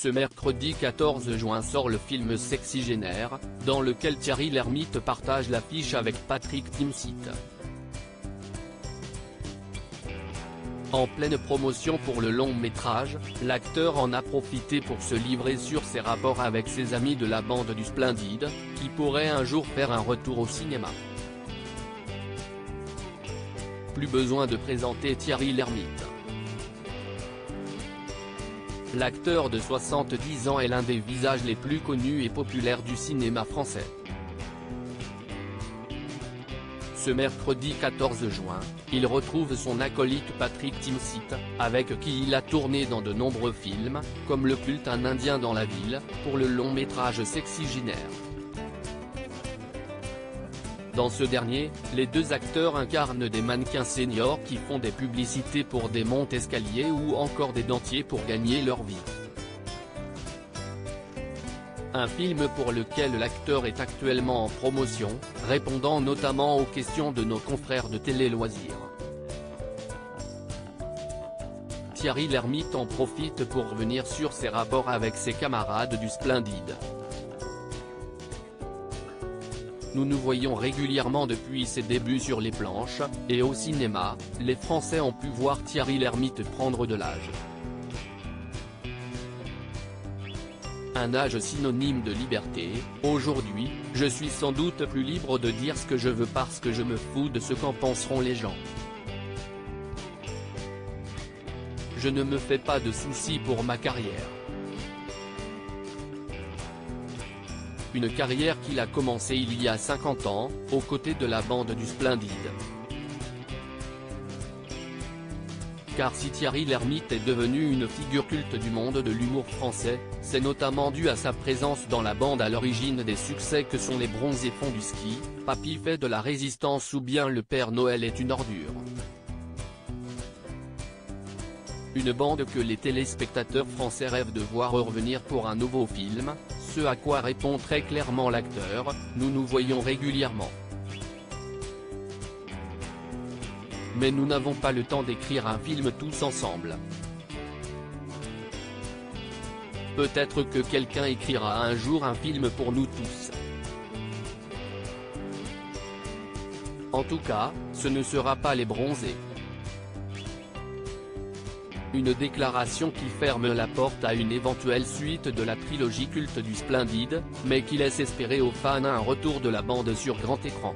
Ce mercredi 14 juin sort le film Sexygénaire, dans lequel Thierry Lhermitte partage l'affiche avec Patrick Timsit. En pleine promotion pour le long métrage, l'acteur en a profité pour se livrer sur ses rapports avec ses amis de la bande du Splendide, qui pourraient un jour faire un retour au cinéma. Plus besoin de présenter Thierry Lhermitte. L'acteur de 70 ans est l'un des visages les plus connus et populaires du cinéma français. Ce mercredi 14 juin, il retrouve son acolyte Patrick Timsit, avec qui il a tourné dans de nombreux films, comme Le culte un indien dans la ville, pour le long métrage Sexygénaire. Dans ce dernier, les deux acteurs incarnent des mannequins seniors qui font des publicités pour des montes-escaliers ou encore des dentiers pour gagner leur vie. Un film pour lequel l'acteur est actuellement en promotion, répondant notamment aux questions de nos confrères de Télé Loisirs. Thierry Lhermitte en profite pour revenir sur ses rapports avec ses camarades du Splendide. Nous nous voyons régulièrement depuis ses débuts sur les planches, et au cinéma, les Français ont pu voir Thierry Lhermitte prendre de l'âge. un âge synonyme de liberté, aujourd'hui, je suis sans doute plus libre de dire ce que je veux parce que je me fous de ce qu'en penseront les gens. Je ne me fais pas de soucis pour ma carrière. Une carrière qu'il a commencé il y a 50 ans, aux côtés de la bande du Splendide. car si Thierry Lhermitte est devenu une figure culte du monde de l'humour français, c'est notamment dû à sa présence dans la bande à l'origine des succès que sont les bronzés fonds du ski, Papy fait de la résistance ou bien Le Père Noël est une ordure. Une bande que les téléspectateurs français rêvent de voir revenir pour un nouveau film, ce à quoi répond très clairement l'acteur, nous nous voyons régulièrement. mais nous n'avons pas le temps d'écrire un film tous ensemble. Peut-être que quelqu'un écrira un jour un film pour nous tous. En tout cas, ce ne sera pas les bronzés. Une déclaration qui ferme la porte à une éventuelle suite de la trilogie culte du Splendide, mais qui laisse espérer aux fans un retour de la bande sur grand écran.